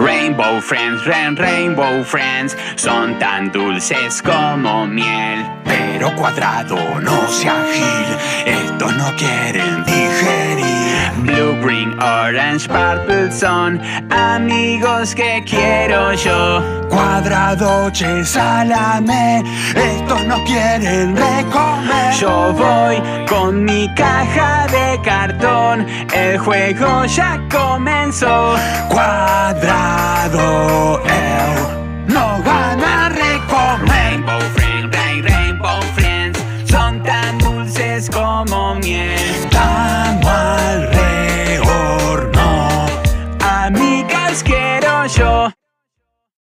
Rainbow Friends, Ren Rainbow Friends, son tan dulces como miel. Pero cuadrado, no sea gil, estos no quieren digerir. Blue, green, orange, purple son amigos que quiero yo. Cuadrado, che, salame, estos no quieren recomer. Yo voy con mi caja de cartón, el juego ya comenzó. Rainbow Ew No wanna Rainbow Friend, rain, Rainbow Friends. Son tan dulces como miel. Estamos al reorno Amigas quiero yo.